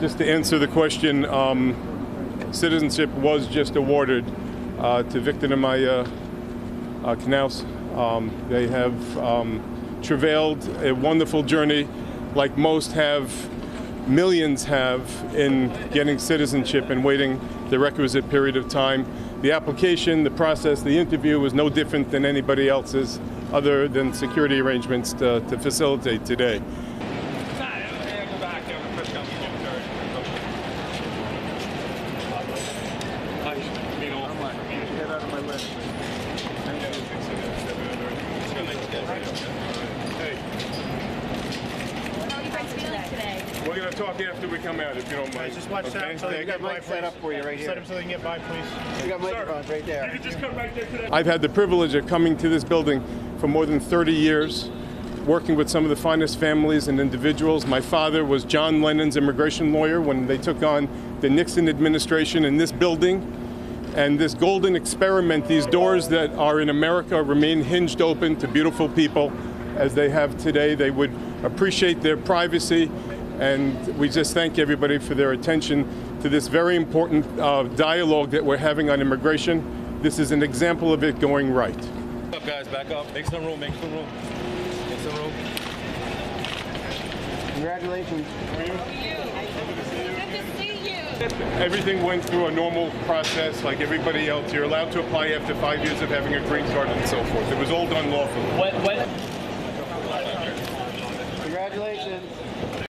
Just to answer the question, um, citizenship was just awarded uh, to Victor and Maya uh, Knavs. Um, they have um, travailed a wonderful journey, like most have, millions have, in getting citizenship and waiting the requisite period of time. The application, the process, the interview was no different than anybody else's, other than security arrangements to, to facilitate today. How are you guys feeling today? We're going to talk after we come out, if you don't mind. Just watch that so they Thank can you. get by, set up for you right Set here. them so they can get by, please. We got microphones right there. I've had the privilege of coming to this building for more than 30 years, working with some of the finest families and individuals. My father was John Lennon's immigration lawyer when they took on the Nixon administration in this building. And this golden experiment, these doors that are in America remain hinged open to beautiful people as they have today. They would appreciate their privacy. And we just thank everybody for their attention to this very important uh, dialogue that we're having on immigration. This is an example of it going right. Back up, guys. Back up. Make some room. Make some room. Make some room. Congratulations. Good to see you. Everything went through a normal process like everybody else. You're allowed to apply after five years of having a green card and so forth. It was all done lawfully. When, when,